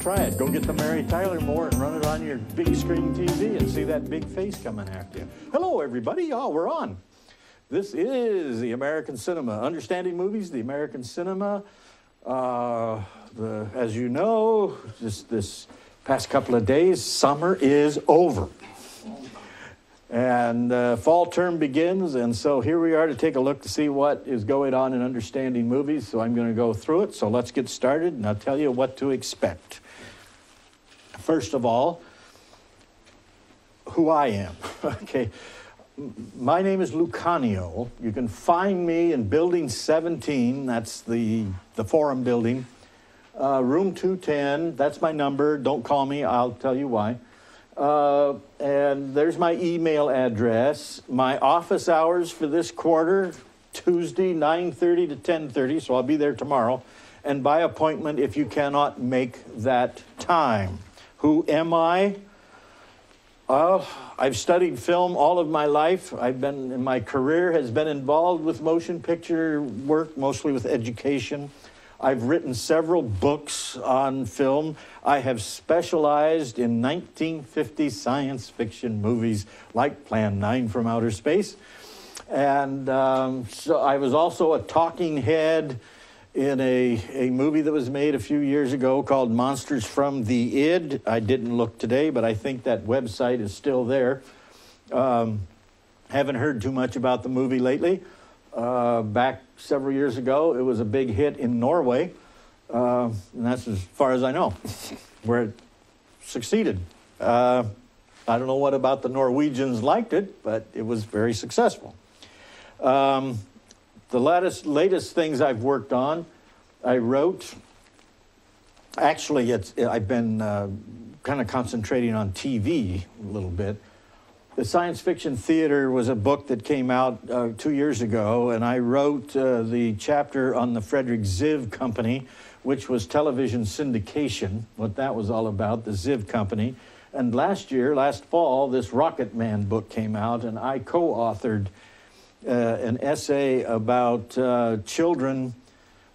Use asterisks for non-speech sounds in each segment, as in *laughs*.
try it. Go get the Mary Tyler Moore and run it on your big screen TV and see that big face coming after you. Hello, everybody. Oh, we're on. This is the American Cinema. Understanding Movies, the American Cinema. Uh, the, as you know, just this past couple of days, summer is over. And uh, fall term begins, and so here we are to take a look to see what is going on in understanding movies. So I'm going to go through it. So let's get started, and I'll tell you what to expect. First of all, who I am. *laughs* okay. My name is Lucanio. You can find me in Building 17. That's the, the forum building. Uh, room 210. That's my number. Don't call me. I'll tell you why. Uh, and there's my email address. My office hours for this quarter, Tuesday, 9.30 to 10.30, so I'll be there tomorrow. And by appointment if you cannot make that time. Who am I? Uh, I've studied film all of my life. I've been, in my career has been involved with motion picture work, mostly with education. I've written several books on film. I have specialized in 1950 science fiction movies like Plan 9 from Outer Space. And um, so I was also a talking head in a, a movie that was made a few years ago called Monsters from the Id. I didn't look today, but I think that website is still there. Um, haven't heard too much about the movie lately. Uh, back several years ago, it was a big hit in Norway, uh, and that's as far as I know, *laughs* where it succeeded. Uh, I don't know what about the Norwegians liked it, but it was very successful. Um, the latest, latest things I've worked on, I wrote. Actually, it's, I've been uh, kind of concentrating on TV a little bit. The Science Fiction Theater was a book that came out uh, two years ago, and I wrote uh, the chapter on the Frederick Ziv Company, which was television syndication, what that was all about, the Ziv Company. And last year, last fall, this Rocket Man book came out, and I co authored uh, an essay about uh, children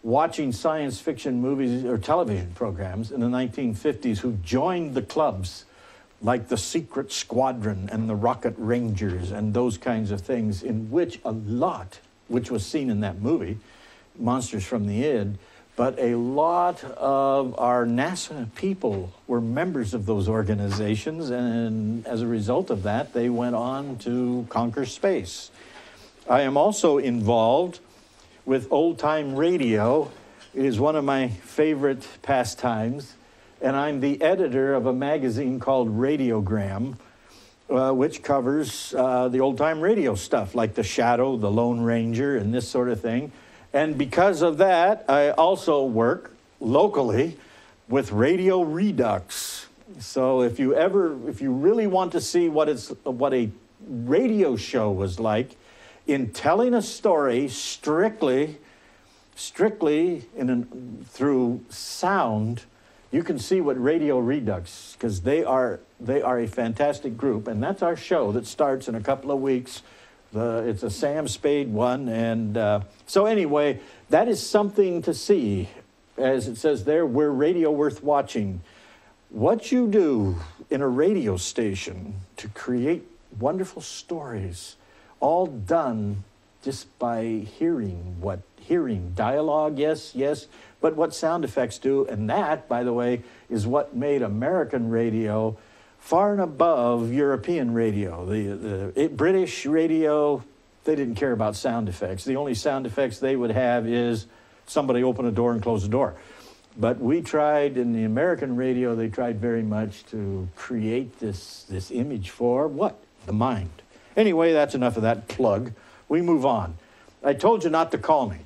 watching science fiction movies or television programs in the 1950s who joined the clubs like the Secret Squadron and the Rocket Rangers and those kinds of things, in which a lot, which was seen in that movie, Monsters from the Id, but a lot of our NASA people were members of those organizations, and as a result of that, they went on to conquer space. I am also involved with old time radio. It is one of my favorite pastimes and I'm the editor of a magazine called Radiogram, uh, which covers uh, the old time radio stuff like The Shadow, The Lone Ranger, and this sort of thing. And because of that, I also work locally with Radio Redux. So if you ever, if you really want to see what it's, what a radio show was like, in telling a story strictly, strictly in an, through sound, you can see what Radio Redux, because they are, they are a fantastic group, and that's our show that starts in a couple of weeks. The, it's a Sam Spade one, and uh, so anyway, that is something to see. As it says there, we're radio worth watching. What you do in a radio station to create wonderful stories, all done just by hearing what hearing dialogue, yes, yes, but what sound effects do. And that, by the way, is what made American radio far and above European radio. The, the it, British radio, they didn't care about sound effects. The only sound effects they would have is somebody open a door and close the door. But we tried in the American radio, they tried very much to create this, this image for what? The mind. Anyway, that's enough of that plug. We move on. I told you not to call me.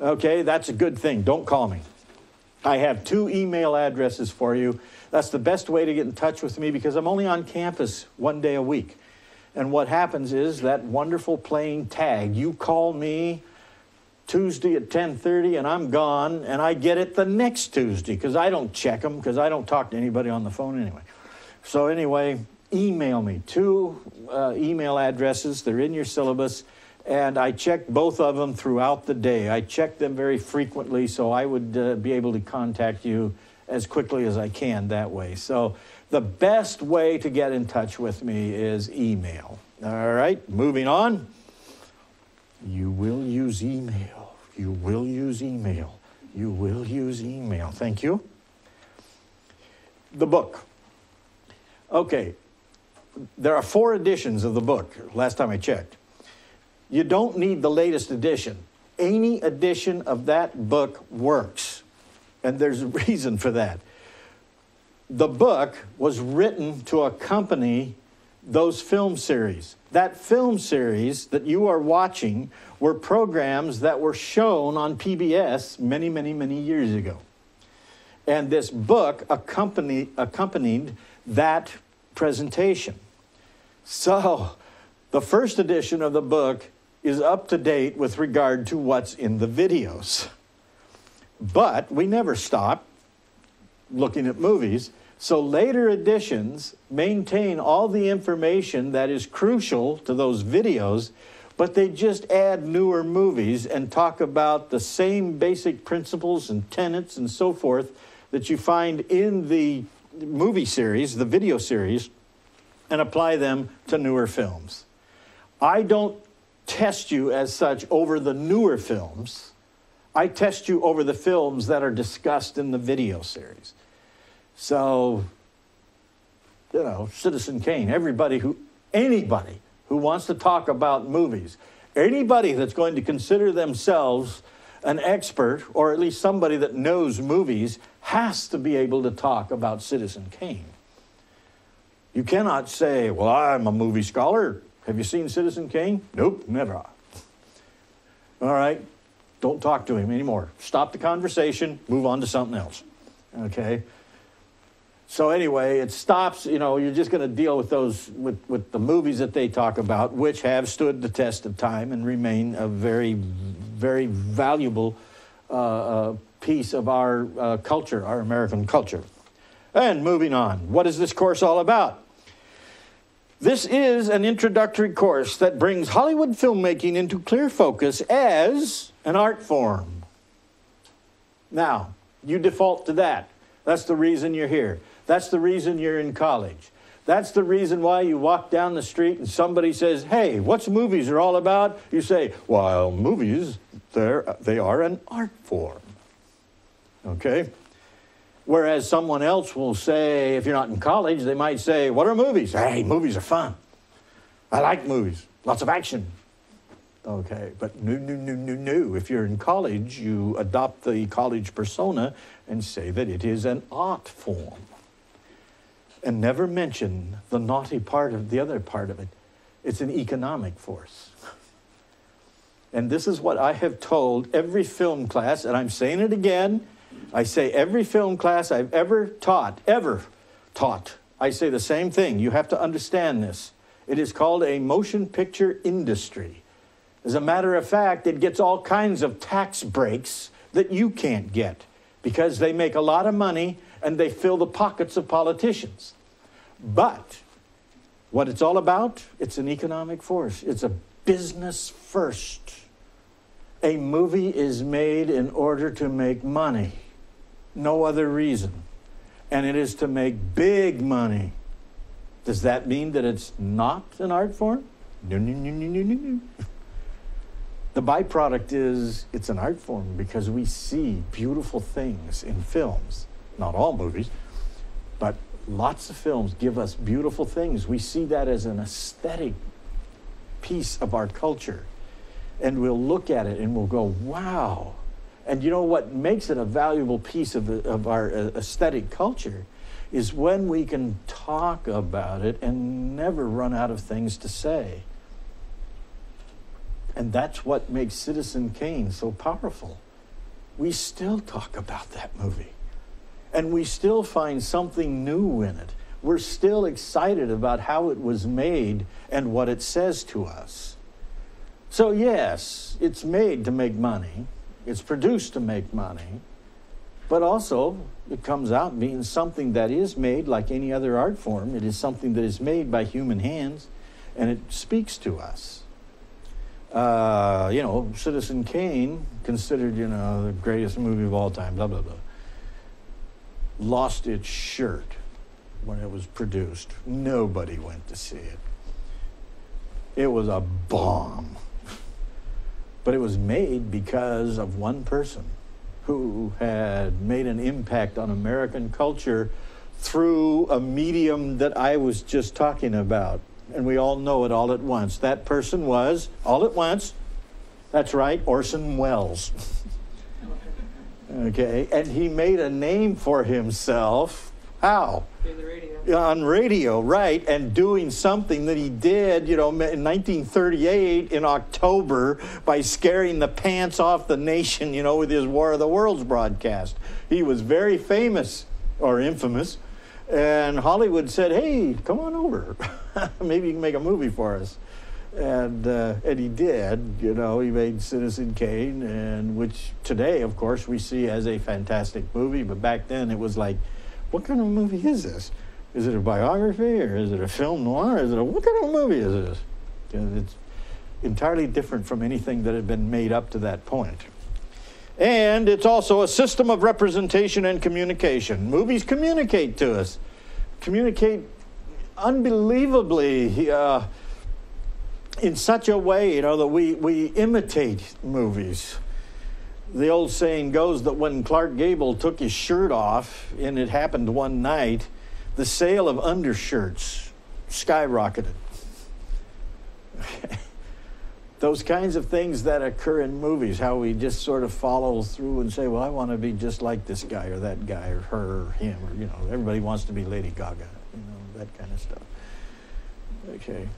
Okay, that's a good thing. Don't call me. I have two email addresses for you. That's the best way to get in touch with me because I'm only on campus one day a week. And what happens is that wonderful playing tag. You call me Tuesday at 10:30 and I'm gone and I get it the next Tuesday because I don't check them because I don't talk to anybody on the phone anyway. So anyway, email me. Two uh, email addresses. They're in your syllabus and I checked both of them throughout the day. I checked them very frequently so I would uh, be able to contact you as quickly as I can that way. So the best way to get in touch with me is email. All right, moving on. You will use email. You will use email. You will use email. Thank you. The book. Okay, there are four editions of the book, last time I checked. You don't need the latest edition. Any edition of that book works, and there's a reason for that. The book was written to accompany those film series. That film series that you are watching were programs that were shown on PBS many, many, many years ago. And this book accompanied, accompanied that presentation. So, the first edition of the book is up to date with regard to what's in the videos. But we never stop looking at movies. So later editions maintain all the information that is crucial to those videos, but they just add newer movies and talk about the same basic principles and tenets and so forth that you find in the movie series, the video series, and apply them to newer films. I don't test you as such over the newer films. I test you over the films that are discussed in the video series. So, you know, Citizen Kane, everybody who, anybody who wants to talk about movies, anybody that's going to consider themselves an expert or at least somebody that knows movies has to be able to talk about Citizen Kane. You cannot say, Well, I'm a movie scholar. Have you seen Citizen Kane? Nope, never. All right, don't talk to him anymore. Stop the conversation, move on to something else. Okay? So anyway, it stops, you know, you're just going to deal with those, with, with the movies that they talk about, which have stood the test of time and remain a very, very valuable uh, uh, piece of our uh, culture, our American culture. And moving on, what is this course all about? This is an introductory course that brings Hollywood filmmaking into clear focus as an art form. Now, you default to that. That's the reason you're here. That's the reason you're in college. That's the reason why you walk down the street and somebody says, Hey, what's movies are all about? You say, Well, movies, they're, they are an art form. Okay? Whereas someone else will say, if you're not in college, they might say, What are movies? Hey, movies are fun. I like movies, lots of action. Okay, but no, no, no, no, no. If you're in college, you adopt the college persona and say that it is an art form. And never mention the naughty part of the other part of it. It's an economic force. And this is what I have told every film class, and I'm saying it again I say every film class I've ever taught, ever taught, I say the same thing. You have to understand this. It is called a motion picture industry. As a matter of fact, it gets all kinds of tax breaks that you can't get because they make a lot of money and they fill the pockets of politicians. But what it's all about, it's an economic force. It's a business first. A movie is made in order to make money no other reason. And it is to make big money. Does that mean that it's not an art form? No, no, no, no, no, no. The byproduct is it's an art form because we see beautiful things in films. Not all movies, but lots of films give us beautiful things. We see that as an aesthetic piece of our culture. And we'll look at it and we'll go, wow, and you know what makes it a valuable piece of, of our uh, aesthetic culture is when we can talk about it and never run out of things to say. And that's what makes Citizen Kane so powerful. We still talk about that movie. And we still find something new in it. We're still excited about how it was made and what it says to us. So, yes, it's made to make money. It's produced to make money, but also it comes out being something that is made like any other art form. It is something that is made by human hands, and it speaks to us. Uh, you know, Citizen Kane, considered, you know, the greatest movie of all time, blah, blah, blah. lost its shirt when it was produced. Nobody went to see it. It was a bomb. But it was made because of one person who had made an impact on American culture through a medium that I was just talking about. And we all know it all at once. That person was, all at once, that's right, Orson Welles. *laughs* okay, and he made a name for himself. How? Radio. On radio, right, and doing something that he did, you know, in 1938 in October by scaring the pants off the nation, you know, with his War of the Worlds broadcast. He was very famous or infamous and Hollywood said, "Hey, come on over. *laughs* Maybe you can make a movie for us." And uh, and he did. You know, he made Citizen Kane, and which today, of course, we see as a fantastic movie. But back then, it was like, what kind of movie is this? Is it a biography or is it a film noir? Is it a what kind of movie is this? It's entirely different from anything that had been made up to that point. And it's also a system of representation and communication. Movies communicate to us, communicate unbelievably uh, in such a way, you know, that we, we imitate movies. The old saying goes that when Clark Gable took his shirt off, and it happened one night, the sale of undershirts skyrocketed. those kinds of things that occur in movies, how we just sort of follow through and say, well, I want to be just like this guy or that guy or her or him or, you know, everybody wants to be Lady Gaga, you know, that kind of stuff. Okay.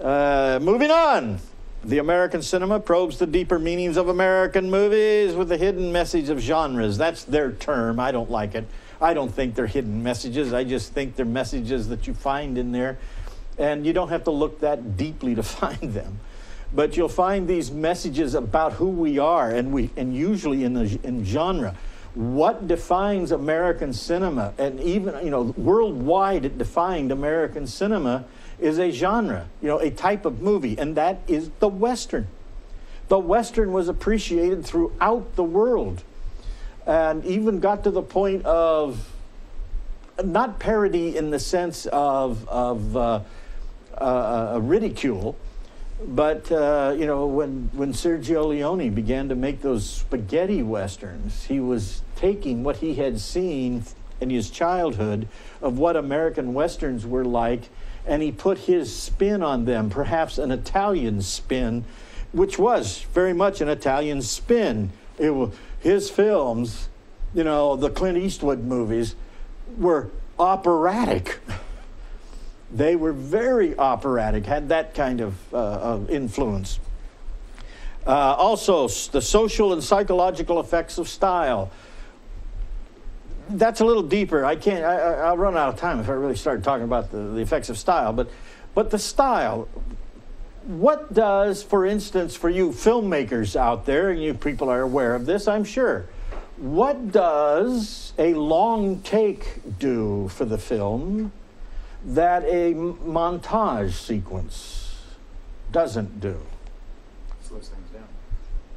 Uh, moving on. The American cinema probes the deeper meanings of American movies with the hidden message of genres. That's their term. I don't like it. I don't think they're hidden messages. I just think they're messages that you find in there, and you don't have to look that deeply to *laughs* find them but you'll find these messages about who we are, and we and usually in the in genre. What defines American cinema, and even you know worldwide, it defined American cinema is a genre, you know, a type of movie, and that is the western. The western was appreciated throughout the world, and even got to the point of not parody in the sense of of uh, uh, ridicule but uh, you know, when when Sergio Leone began to make those spaghetti westerns, he was taking what he had seen in his childhood of what American westerns were like, and he put his spin on them, perhaps an Italian spin, which was very much an Italian spin. It, his films, you know, the Clint Eastwood movies, were operatic. *laughs* They were very operatic, had that kind of, uh, of influence. Uh, also, the social and psychological effects of style. That's a little deeper. I can't. I, will run out of time if I really start talking about the, the effects of style. But, but the style. What does, for instance, for you filmmakers out there, and you people are aware of this, I'm sure. What does a long take do for the film? that a montage sequence doesn't do. Slows things down.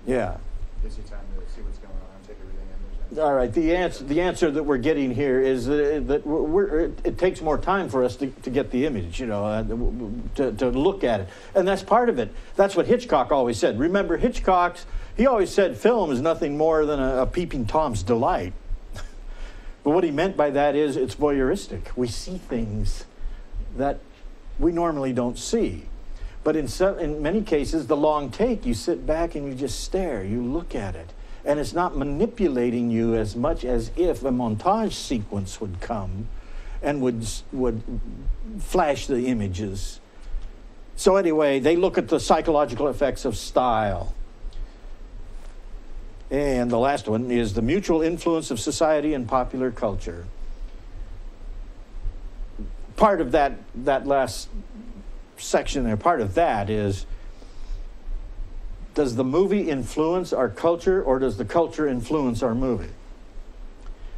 Yeah. Gives you time to see what's going on, take everything in. All right. The answer, the answer that we're getting here is that, that we're, it, it, takes more time for us to, to get the image, you know, uh, to, to look at it. And that's part of it. That's what Hitchcock always said. Remember, Hitchcock's, he always said film is nothing more than a, a peeping Tom's delight. *laughs* but what he meant by that is it's voyeuristic. We see things that we normally don't see. But in, in many cases, the long take, you sit back and you just stare, you look at it. And it's not manipulating you as much as if a montage sequence would come and would, would flash the images. So, anyway, they look at the psychological effects of style. And the last one is the mutual influence of society and popular culture part of that, that last section there, part of that is does the movie influence our culture or does the culture influence our movie?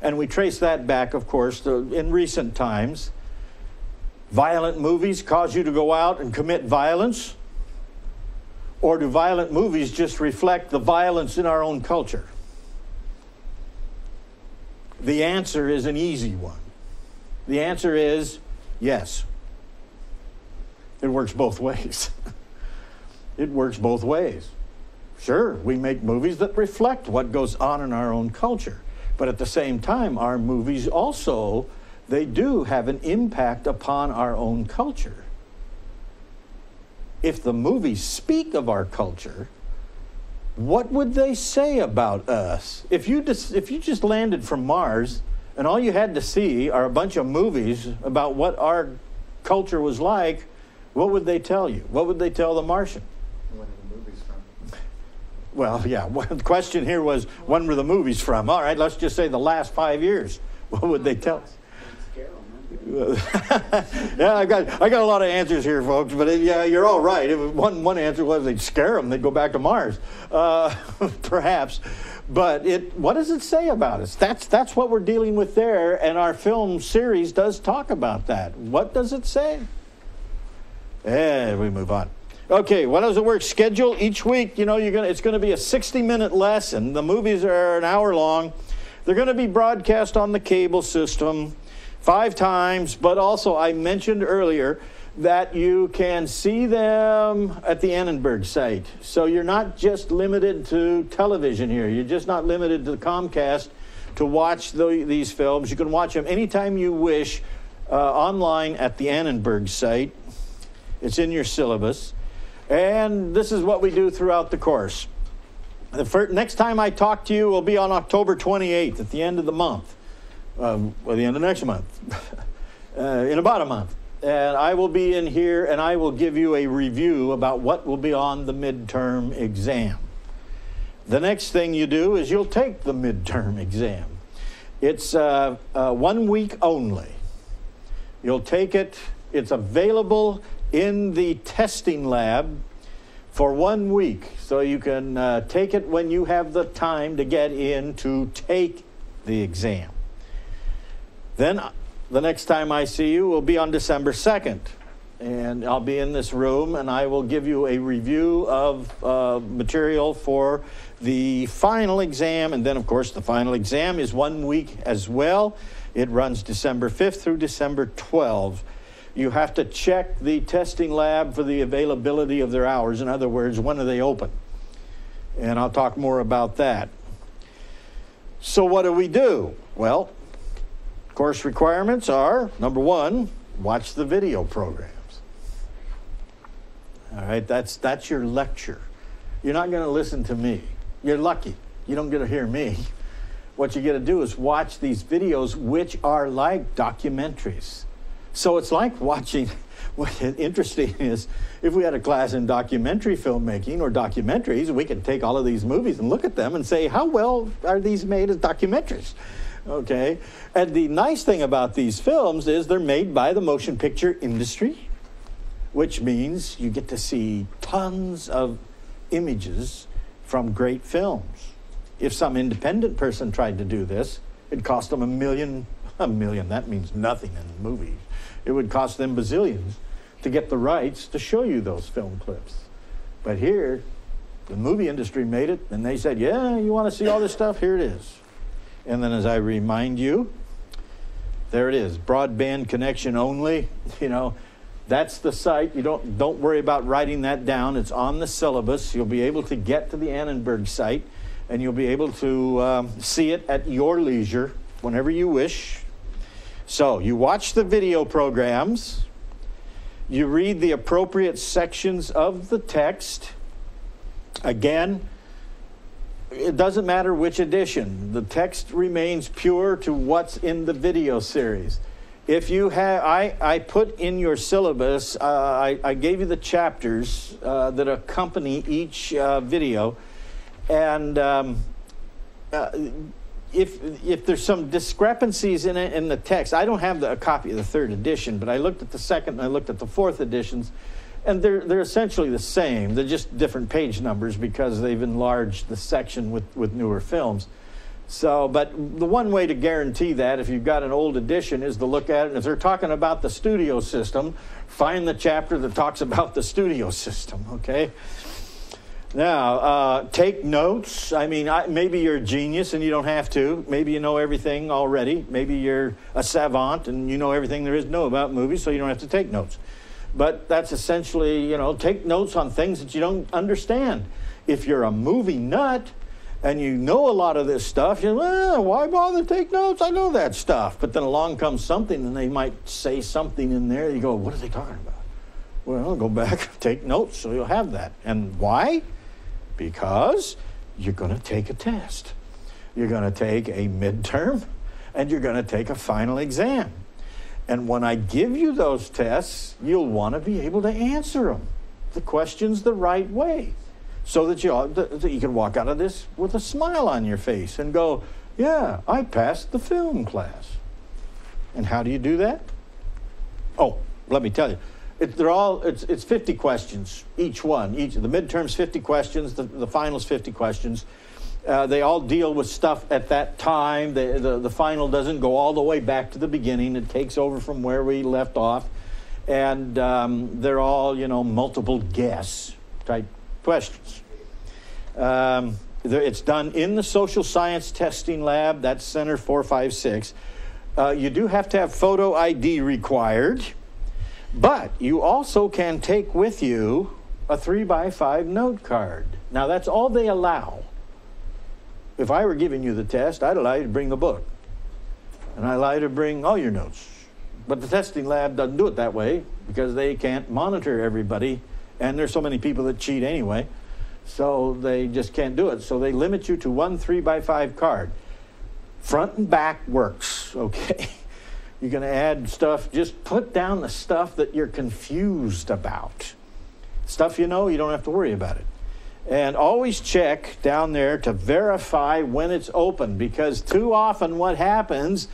And we trace that back, of course, to, in recent times. Violent movies cause you to go out and commit violence? Or do violent movies just reflect the violence in our own culture? The answer is an easy one. The answer is yes. It works both *laughs* ways. it works both ways. Sure, we make movies that reflect what goes on in our own culture. But at the same time, our movies also, they do have an impact upon our own culture. If the movies speak of our culture, what would they say about us? If you just, if you just landed from Mars and all you had to see are a bunch of movies about what our culture was like, what would they tell you? What would they tell the Martian? The movies from? Well, yeah, *laughs* the question here was when were the movies from? All right, let's just say the last five years. *laughs* What would they tell us? *laughs* yeah, I got I got a lot of answers here, folks. But it, yeah, you're all right. One one answer was they'd scare them, they'd go back to Mars, uh, perhaps. But it what does it say about us? That's that's what we're dealing with there, and our film series does talk about that. What does it say? And we move on. Okay, what does it work? Schedule each week. You know, you're gonna it's going to be a 60 minute lesson. The movies are an hour long. They're going to be broadcast on the cable system five times, but also I mentioned earlier that you can see them at the Annenberg site. So you're not just limited to television here. You're just not limited to Comcast to watch the, these films. You can watch them anytime you wish uh, online at the Annenberg site. It's in your syllabus. And this is what we do throughout the course. The first, next time I talk to you will be on October 28th at the end of the month um, well, the end of next month, *laughs* uh, in about a month. And I will be in here and I will give you a review about what will be on the midterm exam. The next thing you do is you'll take the midterm exam. It's uh, uh, one week only. You'll take it, it's available in the testing lab for one week. So you can uh, take it when you have the time to get in to take the exam. Then the next time I see you will be on December 2nd. And I'll be in this room and I will give you a review of uh, material for the final exam. And then, of course, the final exam is one week as well. It runs December 5th through December 12th. You have to check the testing lab for the availability of their hours. In other words, when are they open? And I'll talk more about that. So, what do we do? Well, Course requirements are number one, watch the video programs. All right, that's, that's your lecture. You're not going to listen to me. You're lucky. You don't get to hear me. What you get to do is watch these videos, which are like documentaries. So it's like watching. *laughs* What interesting is, if we had a class in documentary filmmaking or documentaries, we could take all of these movies and look at them and say, how well are these made as documentaries? okay? And the nice thing about these films is they're made by the motion picture industry, which means you get to see tons of images from great films. If some independent person tried to do this, it'd cost them a million, a million, that means nothing in movies. It would cost them bazillions to get the rights to show you those film clips. But here, the movie industry made it, and they said, yeah, you want to see all this stuff? Here it is. And then as I remind you, there it is, broadband connection only. *laughs* You know, that's the site. You don't don't worry about writing that down. It's on the syllabus. You'll be able to get to the Annenberg site, and you'll be able to um, see it at your leisure whenever you wish. So you watch the video programs. You read the appropriate sections of the text. Again, it doesn't matter which edition. The text remains pure to what's in the video series. If you have, I, I put in your syllabus, uh, I, I gave you the chapters uh, that accompany each uh, video. And um, uh, if, if there's some discrepancies in it in the text, I don't have the, a copy of the third edition, but I looked at the second and I looked at the fourth editions and they're, they're essentially the same. They're just different page numbers because they've enlarged the section with, with newer films. So, but the one way to guarantee that, if you've got an old edition, is to look at it. And if they're talking about the studio system, find the chapter that talks about the studio system, okay? Now, uh, take notes. I mean, I, maybe you're a genius and you don't have to. Maybe you know everything already. Maybe you're a savant and you know everything there is to know about movies, so you don't have to take notes. But that's essentially, you know, take notes on things that you don't understand. If you're a movie nut and you know a lot of this stuff, you well, why bother take notes? I know that stuff. But then along comes something and they might say something in there. You go, what are they talking about? Well, go back, take notes so you'll have that. And why? Because you're going to take a test. You're going to take a midterm and you're going to take a final exam. And when I give you those tests, you'll want to be able to answer them, the questions the right way, so that you, uh, that you can walk out of this with a smile on your face and go, Yeah, I passed the film class. And how do you do that? Oh, let me tell you it, they're all it's, it's 50 questions each one. Each the midterms 50 questions the, the finals 50 questions. Uh, they all deal with stuff at that time. The, the, final doesn't go all the way back to the beginning. It takes over from where we left off. And um, they're all you know multiple guess type questions. Um, it's done in the social science testing lab. That's center 456 uh, you do have to have photo id required but you also can take with you a three by five note card. Now, that's all they allow. If I were giving you the test, I'd allow you to bring a book. And I'd allow you to bring all your notes. But the testing lab doesn't do it that way because they can't monitor everybody. And there's so many people that cheat anyway. So they just can't do it. So they limit you to one three by five card. Front and back works, *laughs* okay? You're going to add stuff, just put down the stuff that you're confused about. Stuff you know, you don't have to worry about it. And always check down there to verify when it's open because too often what happens,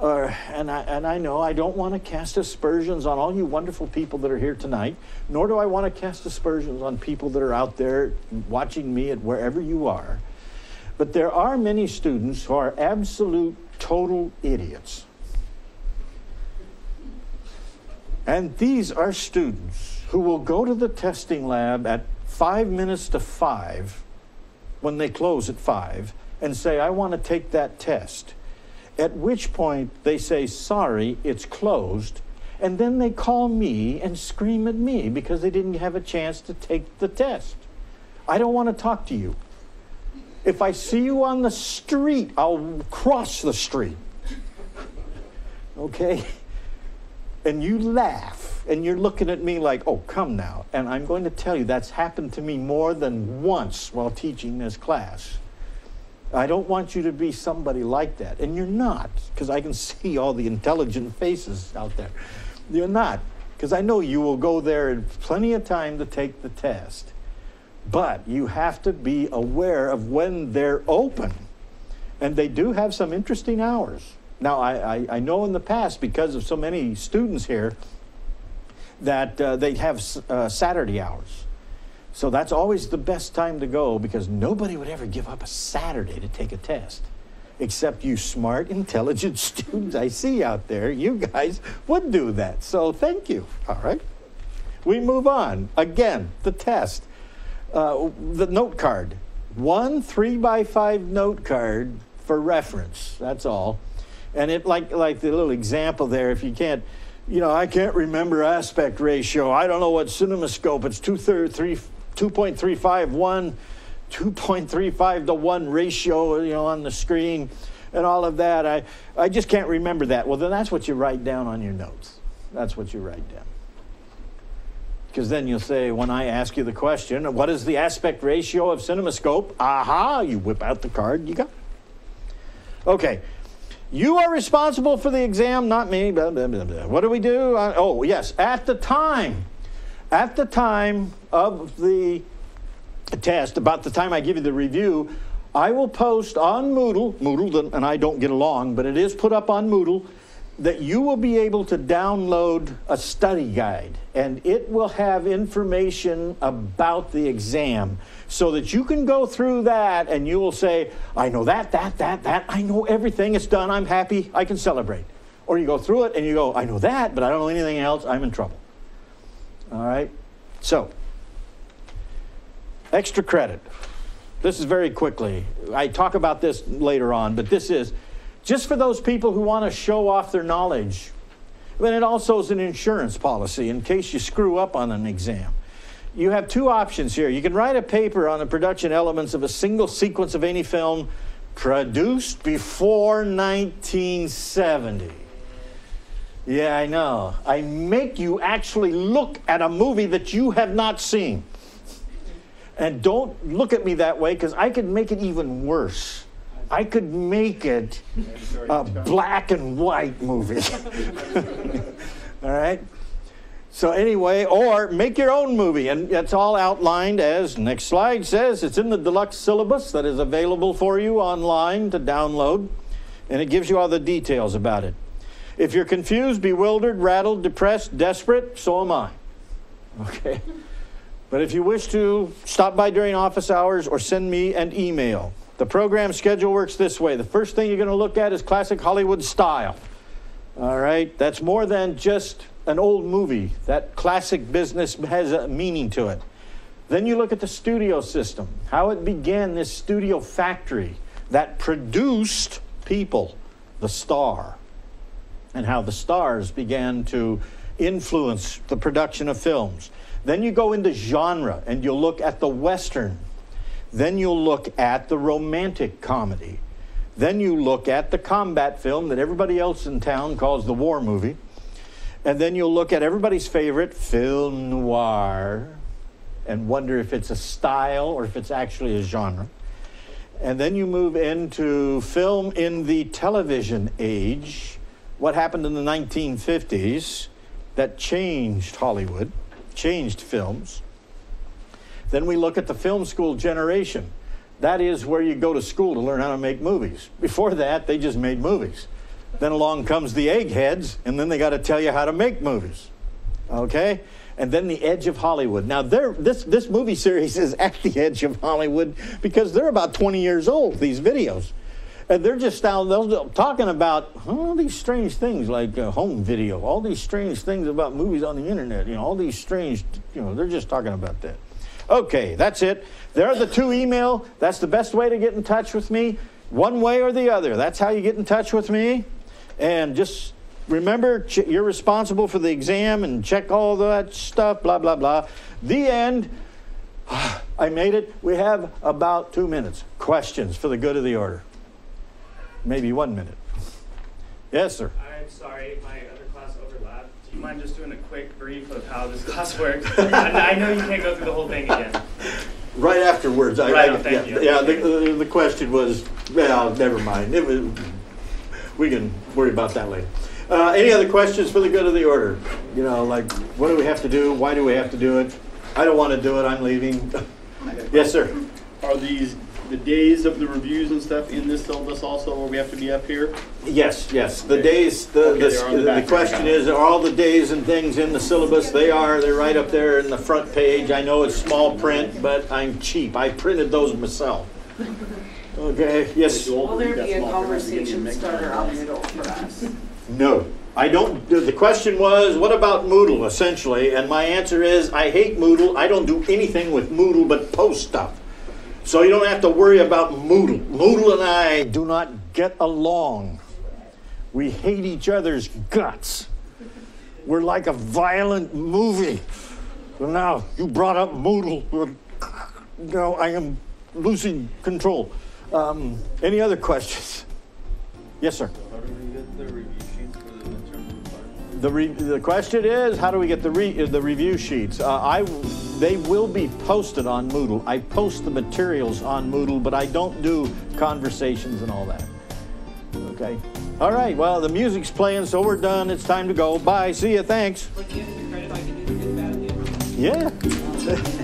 uh, and, I, and I know I don't want to cast aspersions on all you wonderful people that are here tonight, nor do I want to cast aspersions on people that are out there watching me at wherever you are. But there are many students who are absolute total idiots. And these are students who will go to the testing lab at five minutes to five when they close at five and say, I want to take that test. At which point they say, Sorry, it's closed. And then they call me and scream at me because they didn't have a chance to take the test. I don't want to talk to you. If I see you on the street, I'll cross the street. *laughs* Okay? And you laugh and you're looking at me like, oh, come now. And I'm going to tell you that's happened to me more than once while teaching this class. I don't want you to be somebody like that. And you're not, because I can *laughs* see all the intelligent faces out there. You're not, because I know you will go there in plenty of time to take the test. But you have to be aware of when they're open. And they do have some interesting hours. Now, I, I, I, know in the past, because of so many students here, that uh, they have uh, Saturday hours. So that's always the best time to go because nobody would ever give up a Saturday to take a test. Except you smart, *laughs* intelligent students I see out there. You guys would do that. So thank you. All right. We move on. Again, the test. Uh, the note card. One three by five note card for reference. That's all. And it like like the little example there, if you can't, you know, I can't remember aspect ratio. I don't know what cinemascope. It's two third three 2.35 1 2.35 to 1 ratio, you know, on the screen and all of that. I, I just can't remember that. Well, then that's what you write down on your notes. That's what you write down. Because then you'll say, when I ask you the question, what is the aspect ratio of CinemaScope? Aha, you whip out the card, you got it. Okay, you are responsible for the exam, not me. Blah, blah, blah, what do we do? Uh, oh, yes, at the time, at the time of the test, about the time I give you the review, I will post on Moodle, Moodle, and I don't get along, but it is put up on Moodle that you will be able to download a study guide and it will have information about the exam so that you can go through that and you will say, I know that, that, that, that, I know everything, it's done, I'm happy, I can celebrate. Or you go through it and you go, I know that, but I don't know anything else, I'm in trouble. All right? So, extra credit. This is very quickly. I talk about this later on, but this is just for those people who want to show off their knowledge. But it also is an insurance policy in case you screw up on an exam. You have two options here. You can write a paper on the production elements of a single sequence of any film produced before 1970. Yeah, I know. I make you actually look at a movie that you have not seen. And don't look at me that way because I could make it even worse. I could make it a black and white movie. *laughs* all right? So, anyway, or make your own movie. And that's all outlined as next slide says. It's in the deluxe syllabus that is available for you online to download. And it gives you all the details about it. If you're confused, bewildered, rattled, depressed, desperate, so am I. Okay? But if you wish to, stop by during office hours or send me an email. The program schedule works this way. The first thing you're going to look at is classic Hollywood style. All right? That's more than just an old movie. That classic business has a meaning to it. Then you look at the studio system, how it began this studio factory that produced people, the star, and how the stars began to influence the production of films. Then you go into genre and you'll look at the Western. Then you'll look at the romantic comedy. Then you look at the combat film that everybody else in town calls the war movie. And then you'll look at everybody's favorite film noir and wonder if it's a style or if it's actually a genre. And then you move into film in the television age, what happened in the 1950s that changed Hollywood, changed films. Then we look at the film school generation. That is where you go to school to learn how to make movies. Before that, they just made movies. Then along comes the eggheads, and then they got to tell you how to make movies. Okay? And then the edge of Hollywood. Now, this, this movie series *laughs* is at the edge of Hollywood because they're about 20 years old, these videos. And they're just now they're talking about all these strange things like uh, home video, all these strange things about movies on the internet, you know, all these strange, you know, they're just talking about that. Okay, that's it. There are the two email. That's the best way to get in touch with me, one way or the other. That's how you get in touch with me. And just remember, you're responsible for the exam and check all that stuff, blah, blah, blah. The end. *sighs* I made it. We have about two minutes. Questions for the good of the order. Maybe one minute. Yes, sir. I'm sorry, my other class overlapped. Do you mind just doing a brief of how this class works? I know you can't go through the whole thing again. Right afterwards. I, right, I, thank yeah, you. Yeah, the, the question was, well, never mind. It was, we can worry about that later. Uh, any other questions for the good of the order? You know, like, what do we have to do? Why do we have to do it? I don't want to do it. I'm leaving. *laughs* yes, sir. Are these the days of the reviews and stuff in this syllabus also, where we have to be up here? Yes, yes. The days, the, Okay, they're on the the, the there, question is, are all the days and things in the syllabus? They are. They're right up there in the front page. I know it's small print, but I'm cheap. I printed those myself. Okay, yes. Will there be a conversation starter on Moodle for us? No. I don't, the the question was, what about Moodle, essentially? And my answer is, I hate Moodle. I don't do anything with Moodle but post stuff. So you don't have to worry about Moodle. Moodle and I do not get along. We hate each other's guts. We're like a violent movie. So now you brought up Moodle. Now I am losing control. Um, any other questions? Yes, sir. The, re- the question is, how do we get the, re- the review sheets? Uh, I, they will be posted on Moodle. I post the materials on Moodle, but I don't do conversations and all that. Okay. All right. Well, the music's playing, so we're done. It's time to go. Bye. See you. Thanks. Like, you have to credit I can do the good, bad, and the ugly. Yeah. *laughs*